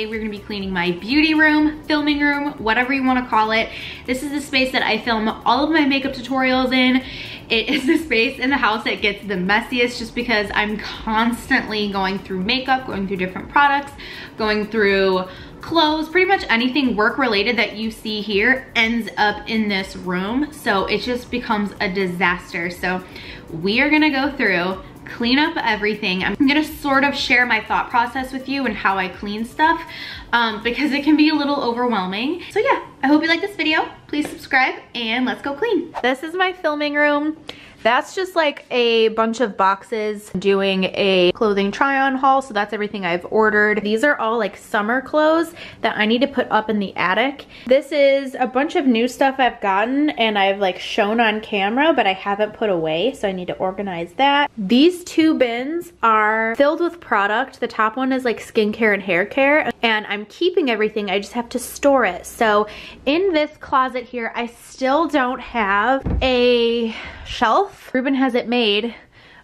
Today we're gonna be cleaning my beauty room, filming room, whatever you wanna call it. This is the space that I film all of my makeup tutorials in. It is the space in the house that gets the messiest just because I'm constantly going through makeup, going through different products, going through clothes, pretty much anything work related that you see here ends up in this room. So it just becomes a disaster. So we are gonna go through clean up everything. I'm gonna sort of share my thought process with you and how I clean stuff um, because it can be a little overwhelming. So yeah, I hope you like this video. Please subscribe and let's go clean. This is my filming room. That's just like a bunch of boxes doing a clothing try on haul. So that's everything I've ordered. These are all like summer clothes that I need to put up in the attic. This is a bunch of new stuff I've gotten and I've like shown on camera, but I haven't put away. So I need to organize that. These two bins are filled with product. The top one is like skincare and hair care and I'm keeping everything. I just have to store it. So in this closet here, I still don't have a shelf. Ruben has it made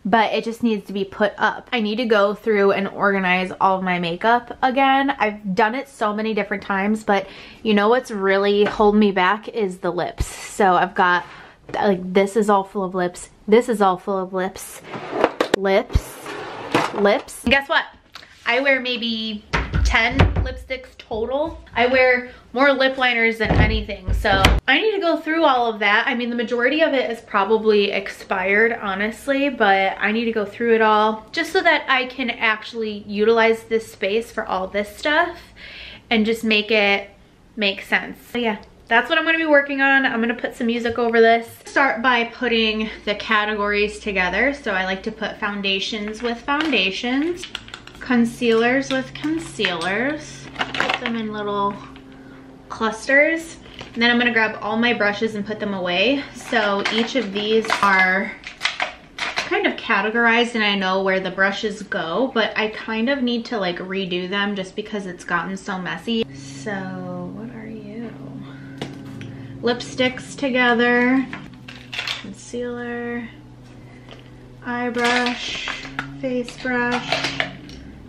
but it just needs to be put up. I need to go through and organize all my makeup again. I've done it so many different times, but you know what's really holding me back is the lips. So I've got, like this is all full of lips, this is all full of lips, lips, lips. And guess what? I wear maybe 10 lipsticks total. I wear more lip liners than anything. So I need to go through all of that. I mean, the majority of it is probably expired, honestly, but I need to go through it all just so that I can actually utilize this space for all this stuff and just make it make sense. So yeah, that's what I'm gonna be working on. I'm gonna put some music over this. Start by putting the categories together. So I like to put foundations with foundations concealers with concealers. Put them in little clusters. And then I'm gonna grab all my brushes and put them away. So each of these are kind of categorized and I know where the brushes go, but I kind of need to like redo them just because it's gotten so messy. So what are you? Lipsticks together, concealer, eye brush, face brush,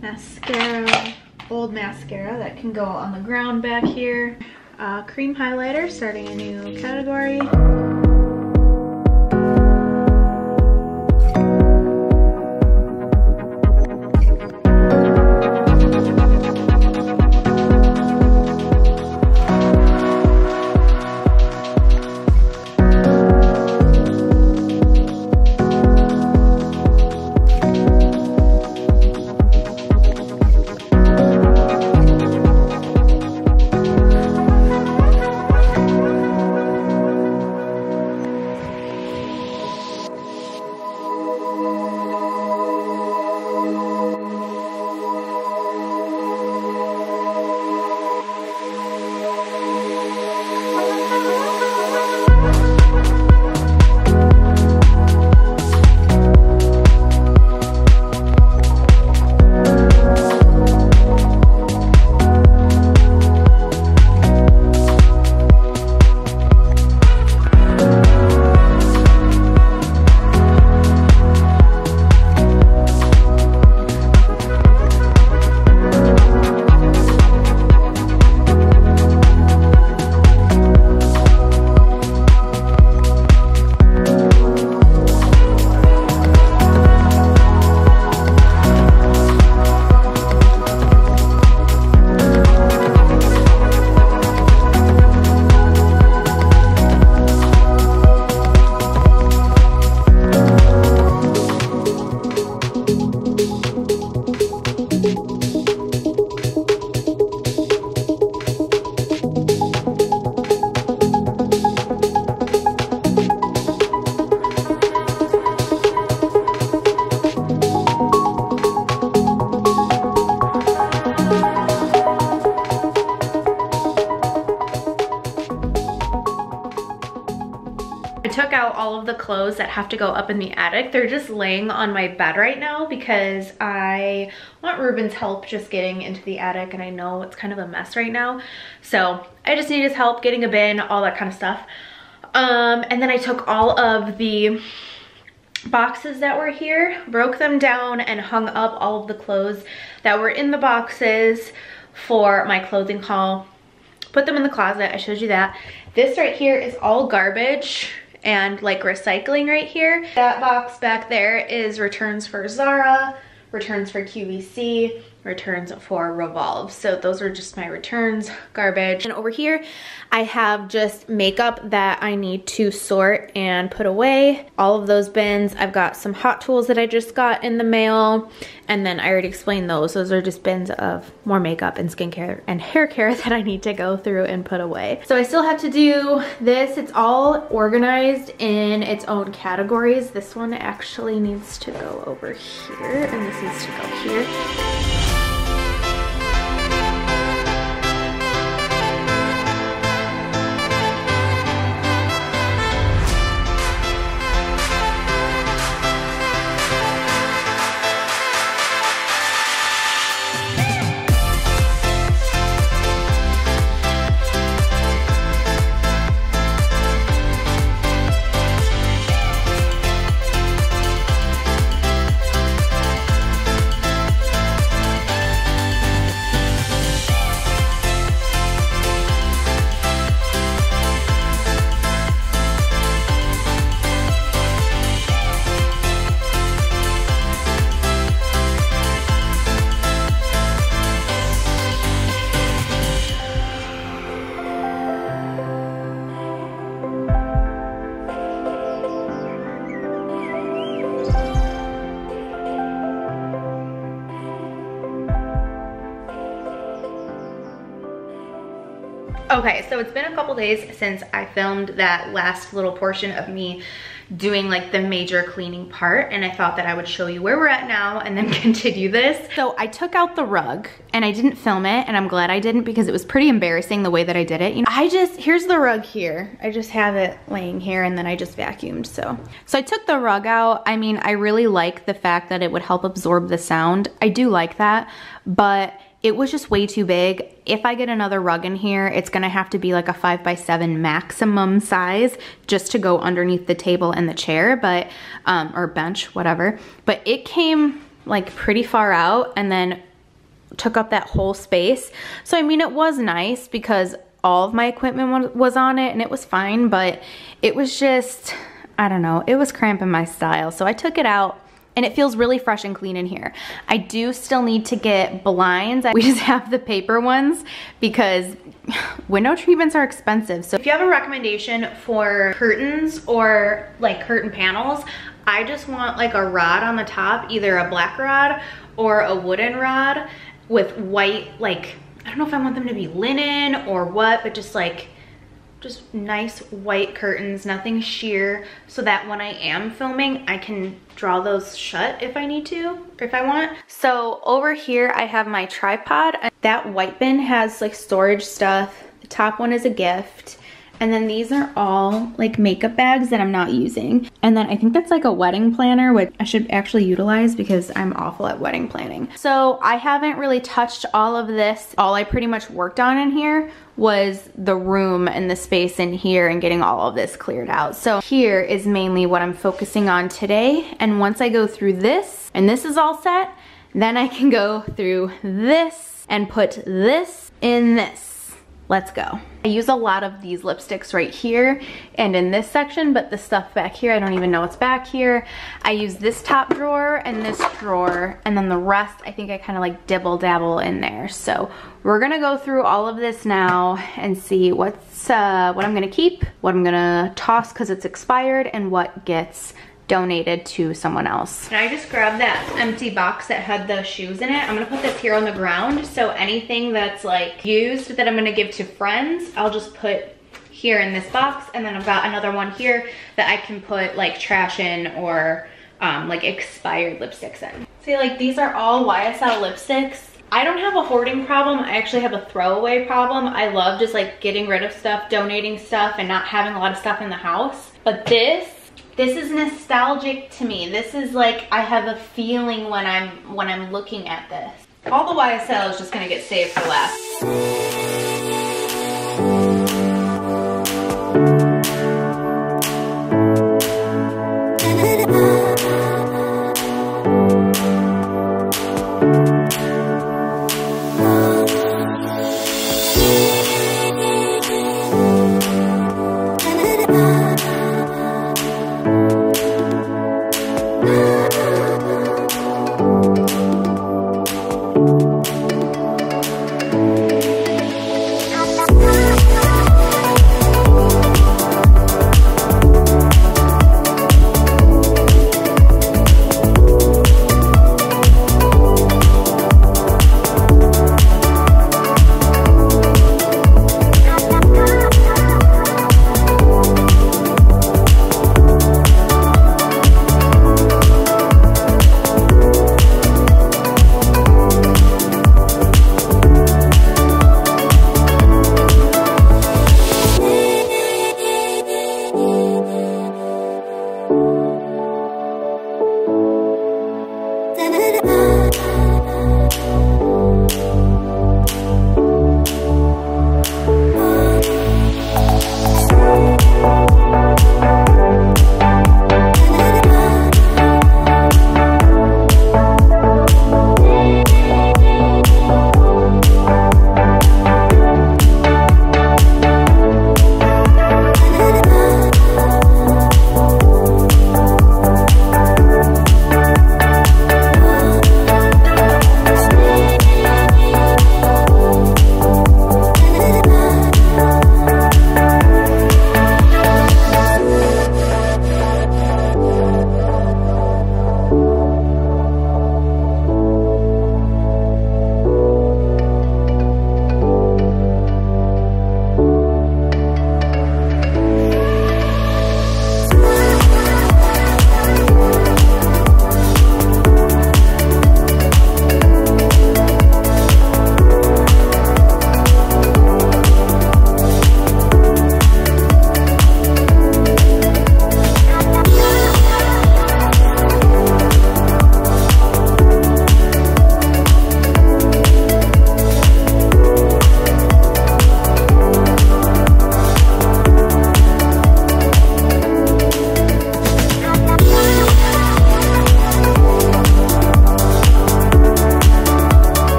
mascara, old mascara that can go on the ground back here. Uh, cream highlighter, starting a new category. Have to go up in the attic. They're just laying on my bed right now because I want Ruben's help just getting into the attic and I know it's kind of a mess right now. So I just need his help getting a bin, all that kind of stuff. Um, and then I took all of the boxes that were here, broke them down and hung up all of the clothes that were in the boxes for my clothing haul. Put them in the closet, I showed you that. This right here is all garbage and like recycling right here. That box back there is returns for Zara, returns for QVC, returns for Revolve. So those are just my returns, garbage. And over here, I have just makeup that I need to sort and put away. All of those bins. I've got some Hot Tools that I just got in the mail. And then I already explained those. Those are just bins of more makeup and skincare and hair care that I need to go through and put away. So I still have to do this. It's all organized in its own categories. This one actually needs to go over here and this needs to go here. Okay, so it's been a couple days since I filmed that last little portion of me doing like the major cleaning part and I thought that I would show you where we're at now and then continue this. So I took out the rug and I didn't film it and I'm glad I didn't because it was pretty embarrassing the way that I did it. You know, I just, here's the rug here. I just have it laying here and then I just vacuumed, so. So I took the rug out. I mean, I really like the fact that it would help absorb the sound. I do like that, but it was just way too big. If I get another rug in here, it's gonna have to be like a five by seven maximum size just to go underneath the table and the chair, but, um, or bench, whatever. But it came like pretty far out and then took up that whole space. So I mean, it was nice because all of my equipment was on it and it was fine, but it was just, I don't know, it was cramping my style. So I took it out and it feels really fresh and clean in here. I do still need to get blinds. We just have the paper ones because window treatments are expensive. So if you have a recommendation for curtains or like curtain panels, I just want like a rod on the top, either a black rod or a wooden rod with white, like, I don't know if I want them to be linen or what, but just like just nice white curtains, nothing sheer, so that when I am filming, I can draw those shut if I need to, if I want. So over here, I have my tripod. That white bin has like storage stuff. The top one is a gift. And then these are all like makeup bags that I'm not using. And then I think that's like a wedding planner, which I should actually utilize because I'm awful at wedding planning. So I haven't really touched all of this. All I pretty much worked on in here was the room and the space in here and getting all of this cleared out. So here is mainly what I'm focusing on today. And once I go through this and this is all set, then I can go through this and put this in this. Let's go. I use a lot of these lipsticks right here and in this section, but the stuff back here, I don't even know what's back here. I use this top drawer and this drawer, and then the rest, I think I kind of like dibble dabble in there. So we're gonna go through all of this now and see what's uh, what I'm gonna keep, what I'm gonna toss because it's expired, and what gets donated to someone else. And I just grabbed that empty box that had the shoes in it. I'm gonna put this here on the ground. So anything that's like used that I'm gonna give to friends, I'll just put here in this box. And then I've got another one here that I can put like trash in or um, like expired lipsticks in. See like these are all YSL lipsticks. I don't have a hoarding problem. I actually have a throwaway problem. I love just like getting rid of stuff, donating stuff, and not having a lot of stuff in the house. But this this is nostalgic to me. This is like, I have a feeling when I'm, when I'm looking at this. All the YSL is just gonna get saved for last.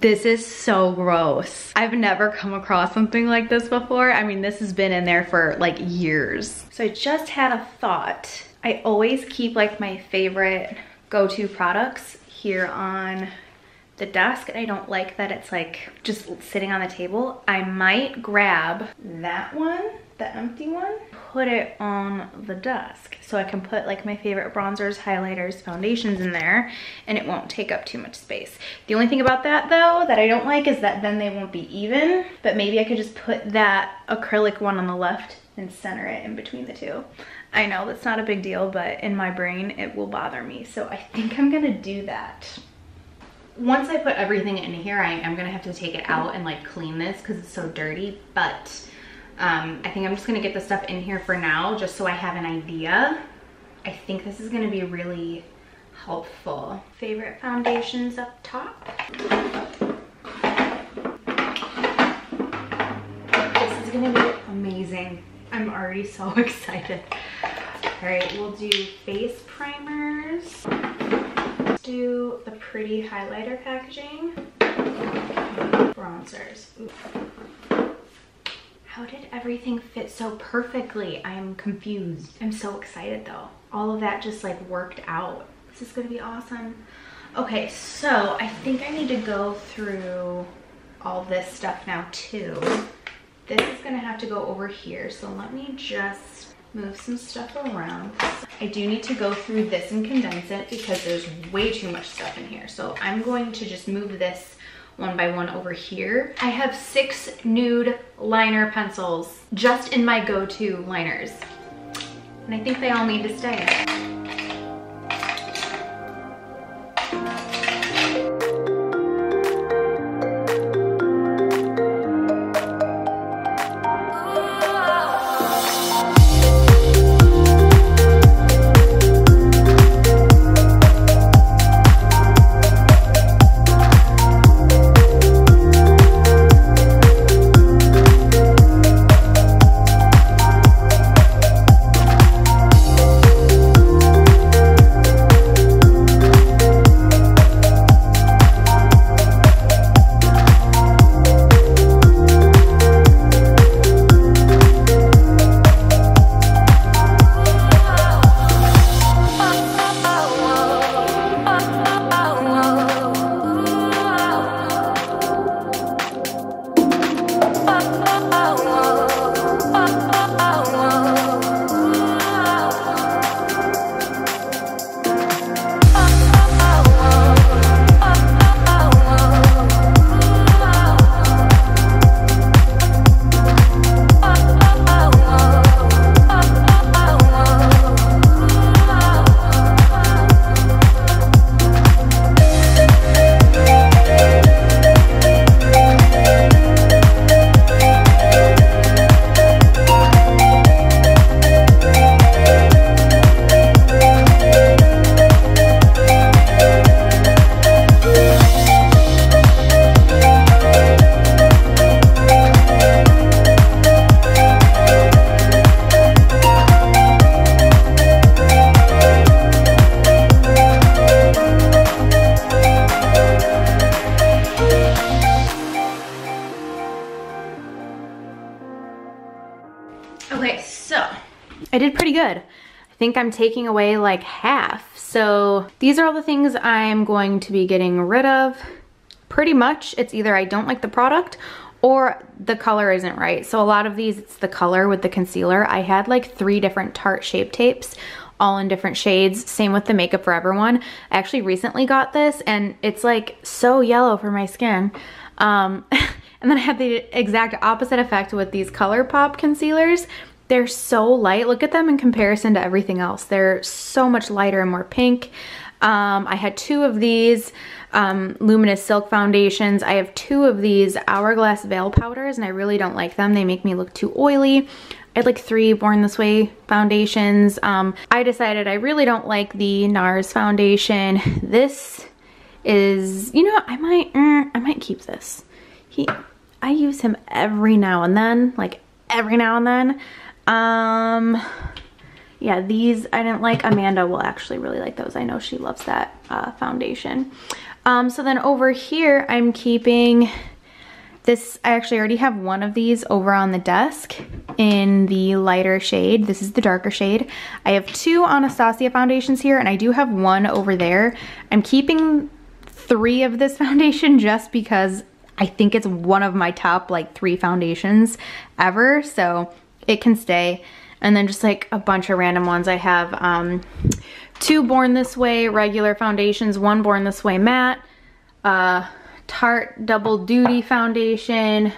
This is so gross. I've never come across something like this before. I mean, this has been in there for like years. So I just had a thought. I always keep like my favorite go-to products here on the desk and I don't like that it's like just sitting on the table. I might grab that one, the empty one, put it on the desk so I can put like my favorite bronzers, highlighters, foundations in there and it won't take up too much space. The only thing about that though that I don't like is that then they won't be even, but maybe I could just put that acrylic one on the left and center it in between the two. I know that's not a big deal, but in my brain, it will bother me. So I think I'm gonna do that once I put everything in here, I am gonna have to take it out and like clean this because it's so dirty, but um, I think I'm just gonna get the stuff in here for now just so I have an idea. I think this is gonna be really helpful. Favorite foundations up top. This is gonna be amazing. I'm already so excited. All right, we'll do face primers Let's do the pretty highlighter packaging. Bronzers. Ooh. How did everything fit so perfectly? I am confused. I'm so excited though. All of that just like worked out. This is gonna be awesome. Okay, so I think I need to go through all this stuff now too. This is gonna have to go over here. So let me just move some stuff around. I do need to go through this and condense it because there's way too much stuff in here. So I'm going to just move this one by one over here. I have six nude liner pencils just in my go-to liners. And I think they all need to stay. Think I'm taking away like half. So these are all the things I'm going to be getting rid of. Pretty much it's either I don't like the product or the color isn't right. So a lot of these, it's the color with the concealer. I had like three different Tarte Shape Tapes all in different shades. Same with the Makeup Forever one. I actually recently got this and it's like so yellow for my skin. Um, and then I had the exact opposite effect with these ColourPop concealers. They're so light. Look at them in comparison to everything else. They're so much lighter and more pink. Um, I had two of these um, Luminous Silk foundations. I have two of these Hourglass Veil powders and I really don't like them. They make me look too oily. I had like three Born This Way foundations. Um, I decided I really don't like the NARS foundation. This is, you know, I might, mm, I might keep this. He, I use him every now and then, like every now and then. Um, yeah, these I didn't like. Amanda will actually really like those. I know she loves that uh, foundation. Um, so then over here, I'm keeping this, I actually already have one of these over on the desk in the lighter shade. This is the darker shade. I have two Anastasia foundations here and I do have one over there. I'm keeping three of this foundation just because I think it's one of my top like three foundations ever. So it can stay. And then just like a bunch of random ones. I have um, two Born This Way regular foundations, one Born This Way matte, uh, Tarte Double Duty Foundation.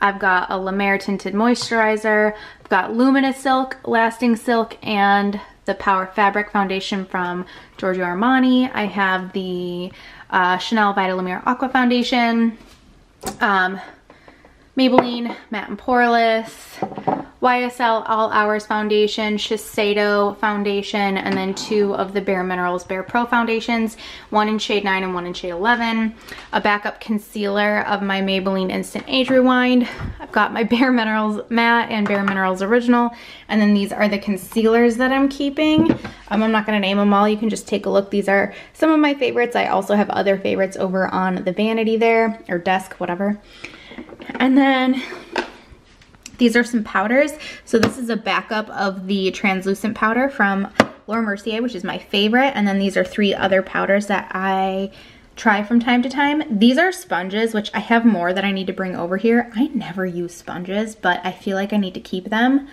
I've got a La Mer Tinted Moisturizer. I've got Luminous Silk, Lasting Silk, and the Power Fabric Foundation from Giorgio Armani. I have the uh, Chanel Vita Lumiere Aqua Foundation. Um, Maybelline Matte and Poreless, YSL All Hours Foundation, Shiseido Foundation, and then two of the Bare Minerals Bare Pro Foundations, one in shade 9 and one in shade 11. A backup concealer of my Maybelline Instant Age Rewind. I've got my Bare Minerals Matte and Bare Minerals Original, and then these are the concealers that I'm keeping. Um, I'm not going to name them all. You can just take a look. These are some of my favorites. I also have other favorites over on the vanity there, or desk, whatever. And then these are some powders. So this is a backup of the translucent powder from Laura Mercier, which is my favorite. And then these are three other powders that I try from time to time. These are sponges, which I have more that I need to bring over here. I never use sponges, but I feel like I need to keep them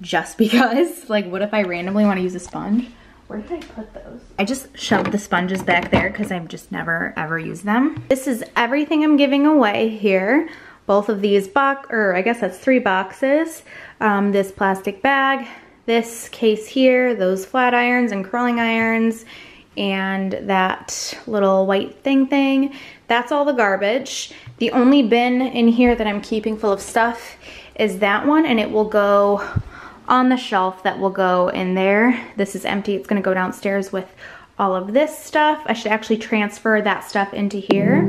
just because. Like, what if I randomly want to use a sponge? Where did I put those? I just shoved the sponges back there because I've just never ever used them. This is everything I'm giving away here both of these box, or I guess that's three boxes. Um, this plastic bag, this case here, those flat irons and curling irons, and that little white thing thing. That's all the garbage. The only bin in here that I'm keeping full of stuff is that one, and it will go on the shelf that will go in there. This is empty. It's gonna go downstairs with all of this stuff. I should actually transfer that stuff into here.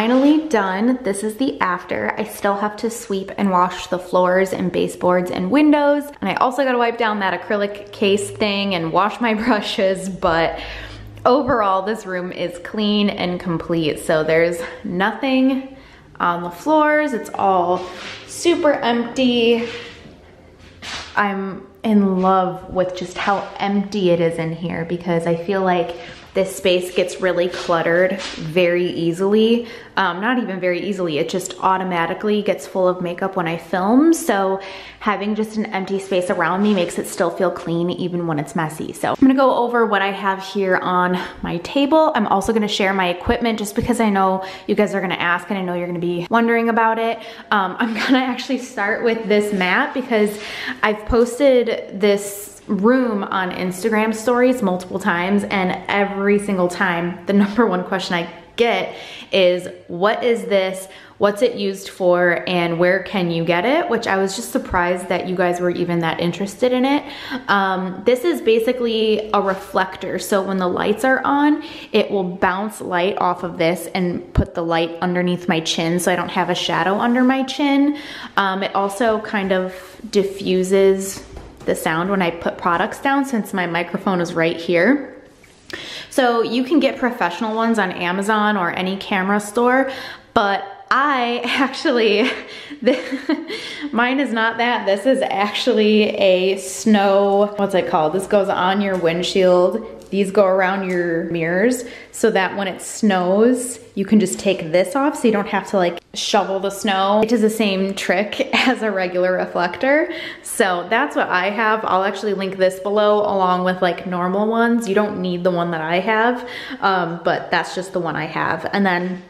Finally done. This is the after. I still have to sweep and wash the floors and baseboards and windows. And I also gotta wipe down that acrylic case thing and wash my brushes, but overall this room is clean and complete. So there's nothing on the floors. It's all super empty. I'm in love with just how empty it is in here because I feel like this space gets really cluttered very easily. Um, not even very easily, it just automatically gets full of makeup when I film. So having just an empty space around me makes it still feel clean even when it's messy. So I'm gonna go over what I have here on my table. I'm also gonna share my equipment just because I know you guys are gonna ask and I know you're gonna be wondering about it. Um, I'm gonna actually start with this mat because I've posted this room on Instagram stories multiple times and every single time the number one question I get is what is this? What's it used for and where can you get it? Which I was just surprised that you guys were even that interested in it. Um, this is basically a reflector. So when the lights are on, it will bounce light off of this and put the light underneath my chin so I don't have a shadow under my chin. Um, it also kind of diffuses the sound when I put products down since my microphone is right here. So you can get professional ones on Amazon or any camera store, but I actually, mine is not that. This is actually a snow, what's it called? This goes on your windshield these go around your mirrors so that when it snows, you can just take this off so you don't have to like shovel the snow. It does the same trick as a regular reflector. So that's what I have. I'll actually link this below along with like normal ones. You don't need the one that I have, um, but that's just the one I have. And then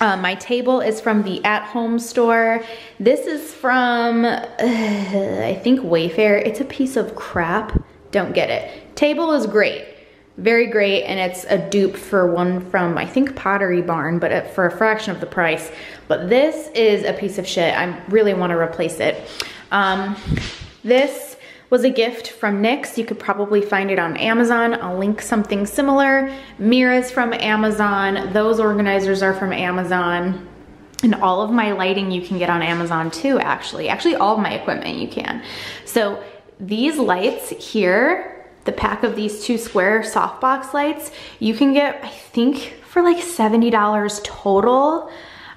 uh, my table is from the At Home store. This is from, uh, I think Wayfair. It's a piece of crap don't get it. Table is great, very great, and it's a dupe for one from, I think, Pottery Barn, but for a fraction of the price. But this is a piece of shit. I really wanna replace it. Um, this was a gift from NYX. You could probably find it on Amazon. I'll link something similar. Mira's from Amazon. Those organizers are from Amazon. And all of my lighting you can get on Amazon too, actually. Actually, all of my equipment you can. So these lights here, the pack of these two square softbox lights, you can get, I think, for like $70 total.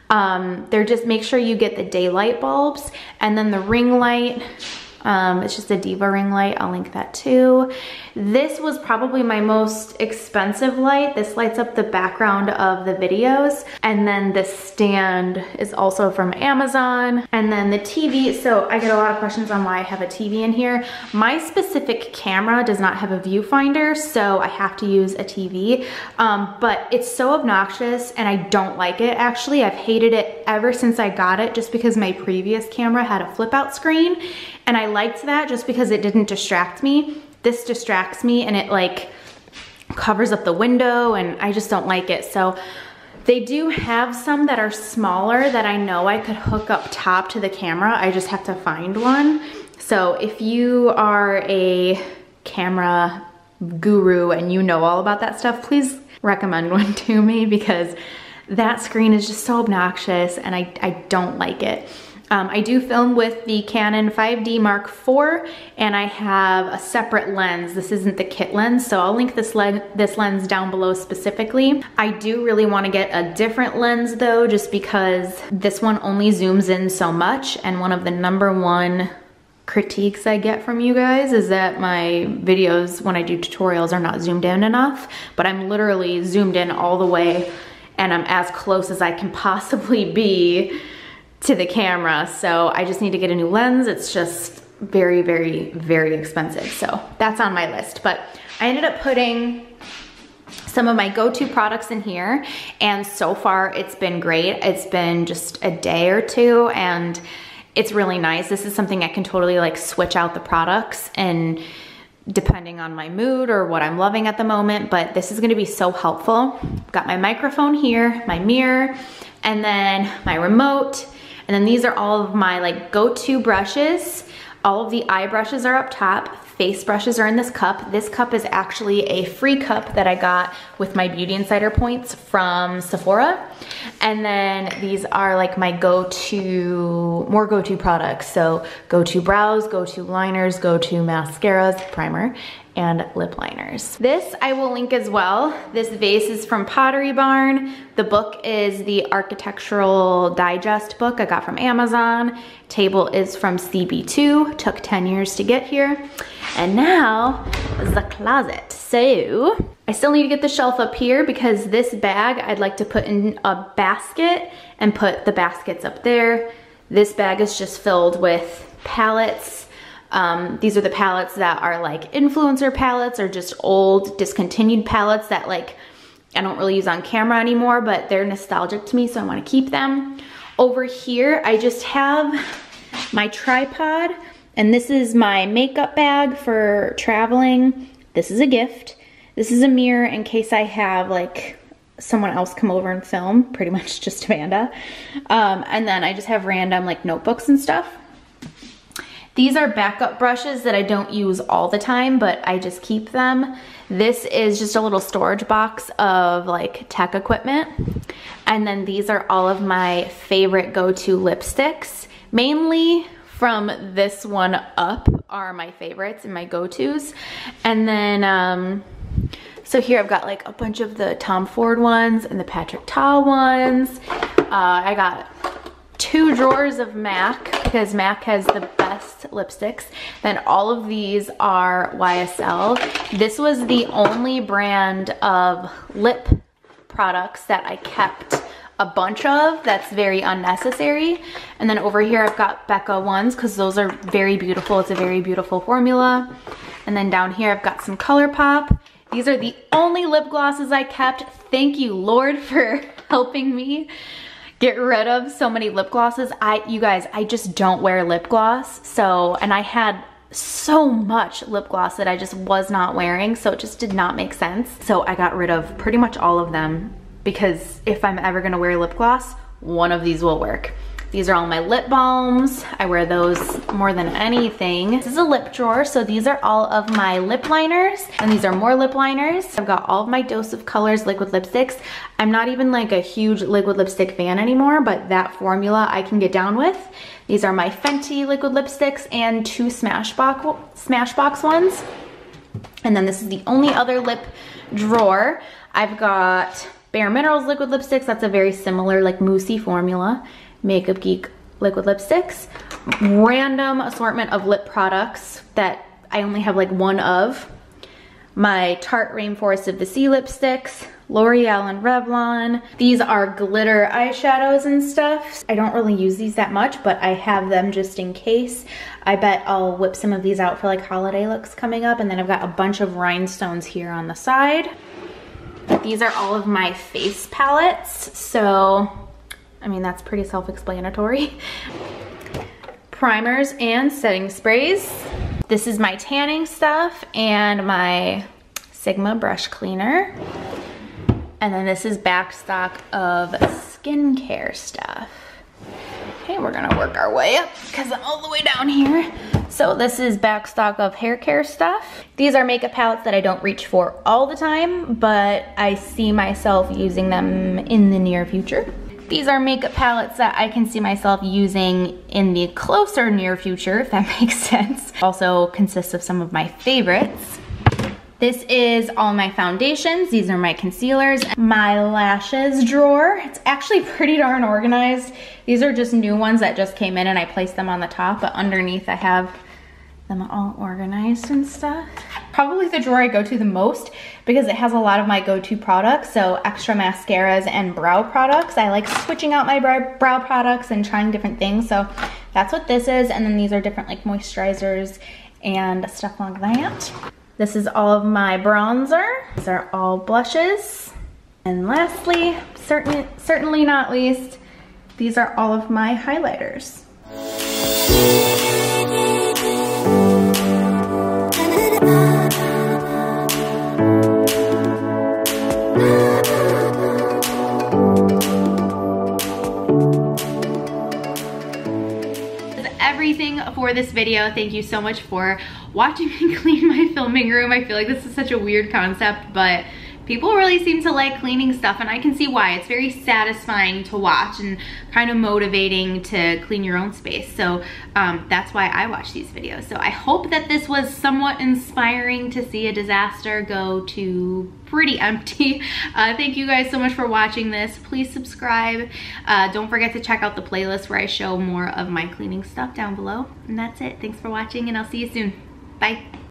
Um, they're just, make sure you get the daylight bulbs and then the ring light, um, it's just a Diva ring light. I'll link that too. This was probably my most expensive light. This lights up the background of the videos. And then the stand is also from Amazon. And then the TV, so I get a lot of questions on why I have a TV in here. My specific camera does not have a viewfinder, so I have to use a TV. Um, but it's so obnoxious and I don't like it actually. I've hated it ever since I got it just because my previous camera had a flip out screen and I liked that just because it didn't distract me. This distracts me and it like covers up the window and I just don't like it. So they do have some that are smaller that I know I could hook up top to the camera. I just have to find one. So if you are a camera guru and you know all about that stuff, please recommend one to me because that screen is just so obnoxious and I, I don't like it. Um, I do film with the Canon 5D Mark IV and I have a separate lens. This isn't the kit lens, so I'll link this, le this lens down below specifically. I do really wanna get a different lens though, just because this one only zooms in so much and one of the number one critiques I get from you guys is that my videos when I do tutorials are not zoomed in enough, but I'm literally zoomed in all the way and I'm as close as I can possibly be to the camera. So I just need to get a new lens. It's just very, very, very expensive. So that's on my list. But I ended up putting some of my go-to products in here and so far it's been great. It's been just a day or two and it's really nice. This is something I can totally like switch out the products and depending on my mood or what I'm loving at the moment, but this is gonna be so helpful. Got my microphone here, my mirror, and then my remote, and then these are all of my like go-to brushes. All of the eye brushes are up top. Face brushes are in this cup. This cup is actually a free cup that I got with my Beauty Insider points from Sephora. And then these are like my go-to, more go-to products. So go-to brows, go-to liners, go-to mascaras, primer, and lip liners. This I will link as well. This vase is from Pottery Barn. The book is the Architectural Digest book I got from Amazon. Table is from CB2, took 10 years to get here. And now, the closet. So, I still need to get the shelf up here because this bag I'd like to put in a basket and put the baskets up there. This bag is just filled with palettes, um, these are the palettes that are like influencer palettes or just old discontinued palettes that like I don't really use on camera anymore, but they're nostalgic to me, so I wanna keep them. Over here, I just have my tripod, and this is my makeup bag for traveling. This is a gift. This is a mirror in case I have like someone else come over and film, pretty much just Amanda. Um, and then I just have random like notebooks and stuff. These are backup brushes that I don't use all the time, but I just keep them. This is just a little storage box of like tech equipment. And then these are all of my favorite go-to lipsticks, mainly from this one up are my favorites and my go-tos. And then, um, so here I've got like a bunch of the Tom Ford ones and the Patrick Ta ones. Uh, I got two drawers of MAC because MAC has the lipsticks. Then all of these are YSL. This was the only brand of lip products that I kept a bunch of that's very unnecessary. And then over here I've got Becca ones because those are very beautiful. It's a very beautiful formula. And then down here I've got some ColourPop. These are the only lip glosses I kept. Thank you, Lord, for helping me get rid of so many lip glosses. I, you guys, I just don't wear lip gloss. So, and I had so much lip gloss that I just was not wearing, so it just did not make sense. So I got rid of pretty much all of them because if I'm ever gonna wear lip gloss, one of these will work. These are all my lip balms. I wear those more than anything. This is a lip drawer, so these are all of my lip liners, and these are more lip liners. I've got all of my Dose of Colors liquid lipsticks. I'm not even like a huge liquid lipstick fan anymore, but that formula I can get down with. These are my Fenty liquid lipsticks and two Smashbox, Smashbox ones. And then this is the only other lip drawer. I've got Bare Minerals liquid lipsticks. That's a very similar like moussey formula. Makeup Geek liquid lipsticks. Random assortment of lip products that I only have like one of. My Tarte Rainforest of the Sea lipsticks, L'Oreal and Revlon. These are glitter eyeshadows and stuff. I don't really use these that much, but I have them just in case. I bet I'll whip some of these out for like holiday looks coming up. And then I've got a bunch of rhinestones here on the side. These are all of my face palettes. So I mean, that's pretty self-explanatory. Primers and setting sprays. This is my tanning stuff and my Sigma brush cleaner. And then this is back stock of skincare stuff. Okay, we're gonna work our way up because I'm all the way down here. So this is back stock of hair care stuff. These are makeup palettes that I don't reach for all the time, but I see myself using them in the near future. These are makeup palettes that I can see myself using in the closer near future, if that makes sense. Also consists of some of my favorites. This is all my foundations. These are my concealers. My lashes drawer. It's actually pretty darn organized. These are just new ones that just came in and I placed them on the top, but underneath I have them all organized and stuff. Probably the drawer I go to the most because it has a lot of my go-to products. So extra mascaras and brow products. I like switching out my brow products and trying different things. So that's what this is. And then these are different like moisturizers and stuff like that. This is all of my bronzer. These are all blushes. And lastly, certain, certainly not least, these are all of my highlighters. For this video. Thank you so much for watching me clean my filming room. I feel like this is such a weird concept, but people really seem to like cleaning stuff and I can see why. It's very satisfying to watch and kind of motivating to clean your own space. So um, that's why I watch these videos. So I hope that this was somewhat inspiring to see a disaster go to pretty empty. Uh, thank you guys so much for watching this. Please subscribe. Uh, don't forget to check out the playlist where I show more of my cleaning stuff down below. And that's it. Thanks for watching and I'll see you soon. Bye.